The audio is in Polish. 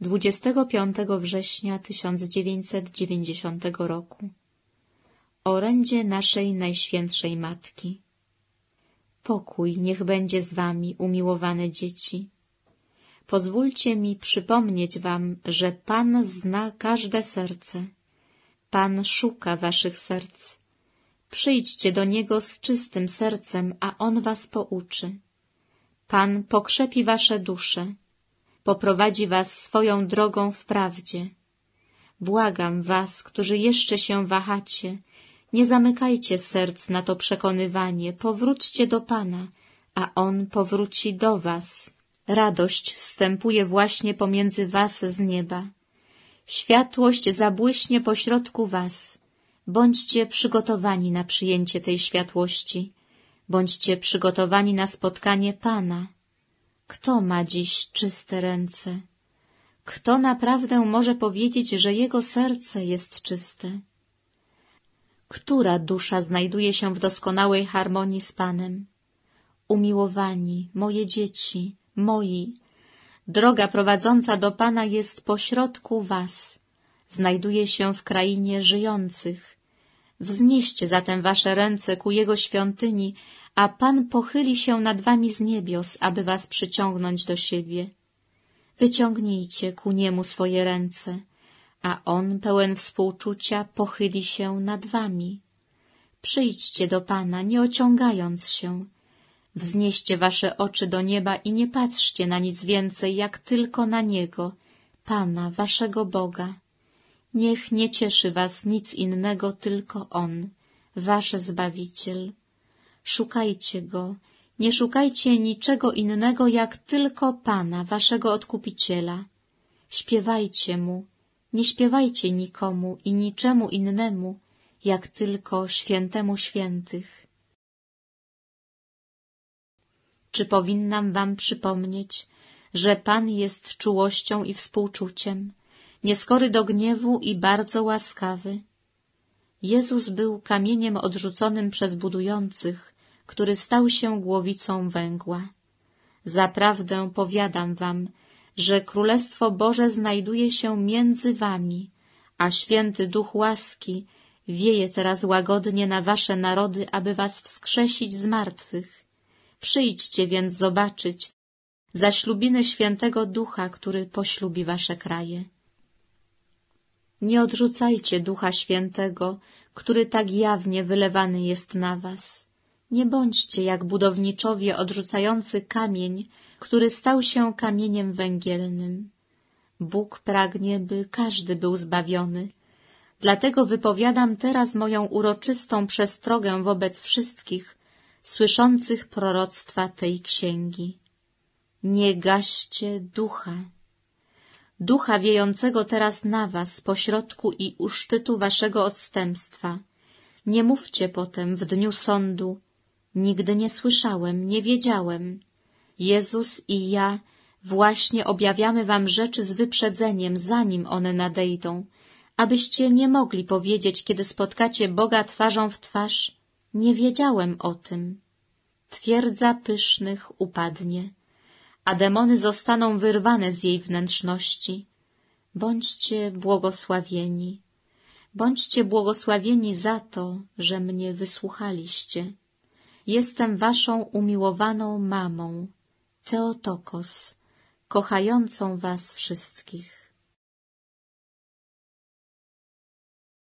25 września 1990 roku. Orędzie naszej Najświętszej Matki. Pokój niech będzie z wami, umiłowane dzieci. Pozwólcie mi przypomnieć wam, że Pan zna każde serce. Pan szuka waszych serc. Przyjdźcie do Niego z czystym sercem, a On was pouczy. Pan pokrzepi wasze dusze, poprowadzi was swoją drogą w prawdzie. Błagam was, którzy jeszcze się wahacie, nie zamykajcie serc na to przekonywanie, powróćcie do Pana, a On powróci do was. Radość zstępuje właśnie pomiędzy was z nieba. Światłość zabłyśnie pośrodku was. Bądźcie przygotowani na przyjęcie tej światłości. Bądźcie przygotowani na spotkanie Pana. Kto ma dziś czyste ręce? Kto naprawdę może powiedzieć, że jego serce jest czyste? Która dusza znajduje się w doskonałej harmonii z Panem? Umiłowani, moje dzieci, moi, droga prowadząca do Pana jest pośrodku was, znajduje się w krainie żyjących. Wznieście zatem wasze ręce ku Jego świątyni, a Pan pochyli się nad wami z niebios, aby was przyciągnąć do siebie. Wyciągnijcie ku Niemu swoje ręce, a On, pełen współczucia, pochyli się nad wami. Przyjdźcie do Pana, nie ociągając się. Wznieście wasze oczy do nieba i nie patrzcie na nic więcej, jak tylko na Niego, Pana, waszego Boga. Niech nie cieszy was nic innego, tylko On, wasz Zbawiciel. Szukajcie Go, nie szukajcie niczego innego, jak tylko Pana, waszego Odkupiciela. Śpiewajcie Mu, nie śpiewajcie nikomu i niczemu innemu, jak tylko świętemu świętych. Czy powinnam wam przypomnieć, że Pan jest czułością i współczuciem, nieskory do gniewu i bardzo łaskawy? Jezus był kamieniem odrzuconym przez budujących, który stał się głowicą węgła. Zaprawdę powiadam wam, że Królestwo Boże znajduje się między wami, a święty Duch łaski wieje teraz łagodnie na wasze narody, aby was wskrzesić z martwych. Przyjdźcie więc zobaczyć zaślubiny świętego Ducha, który poślubi wasze kraje. Nie odrzucajcie Ducha Świętego, który tak jawnie wylewany jest na was. Nie bądźcie jak budowniczowie odrzucający kamień, który stał się kamieniem węgielnym. Bóg pragnie, by każdy był zbawiony. Dlatego wypowiadam teraz moją uroczystą przestrogę wobec wszystkich, słyszących proroctwa tej księgi. Nie gaście ducha. Ducha wiejącego teraz na was, pośrodku i u szczytu waszego odstępstwa. Nie mówcie potem w dniu sądu, nigdy nie słyszałem, nie wiedziałem. Jezus i ja właśnie objawiamy wam rzeczy z wyprzedzeniem, zanim one nadejdą, abyście nie mogli powiedzieć, kiedy spotkacie Boga twarzą w twarz, nie wiedziałem o tym. Twierdza pysznych upadnie, a demony zostaną wyrwane z jej wnętrzności. Bądźcie błogosławieni. Bądźcie błogosławieni za to, że mnie wysłuchaliście. Jestem waszą umiłowaną mamą, Teotokos, kochającą was wszystkich.